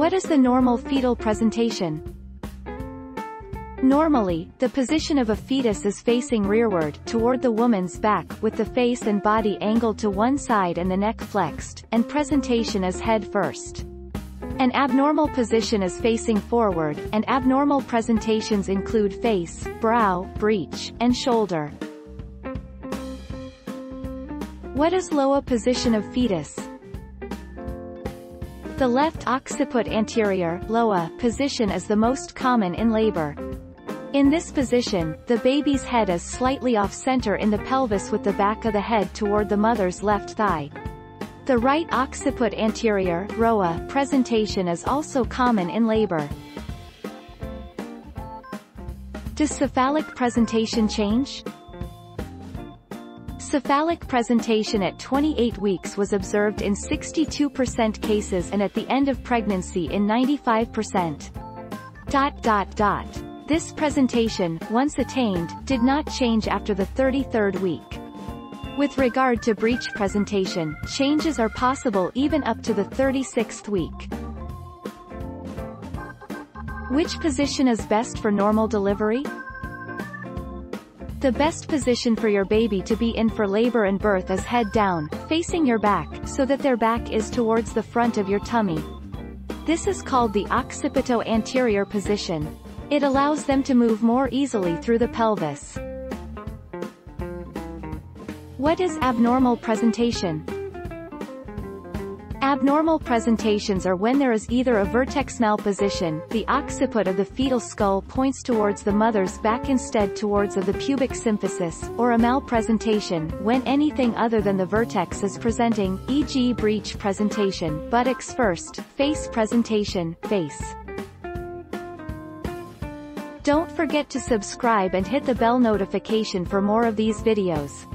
What is the normal fetal presentation? Normally, the position of a fetus is facing rearward, toward the woman's back, with the face and body angled to one side and the neck flexed, and presentation is head first. An abnormal position is facing forward, and abnormal presentations include face, brow, breech, and shoulder. What is LOA position of fetus? The left occiput anterior LOA position is the most common in labor. In this position, the baby's head is slightly off-center in the pelvis with the back of the head toward the mother's left thigh. The right occiput anterior ROA presentation is also common in labor. Does cephalic presentation change? Cephalic presentation at 28 weeks was observed in 62% cases and at the end of pregnancy in 95%. Dot dot dot. This presentation, once attained, did not change after the 33rd week. With regard to breech presentation, changes are possible even up to the 36th week. Which position is best for normal delivery? The best position for your baby to be in for labor and birth is head down, facing your back, so that their back is towards the front of your tummy. This is called the occipito-anterior position. It allows them to move more easily through the pelvis. What is abnormal presentation? Abnormal presentations are when there is either a vertex malposition, the occiput of the fetal skull points towards the mother's back instead towards of the pubic symphysis, or a malpresentation, when anything other than the vertex is presenting, e.g. breech presentation, buttocks first, face presentation, face. Don't forget to subscribe and hit the bell notification for more of these videos.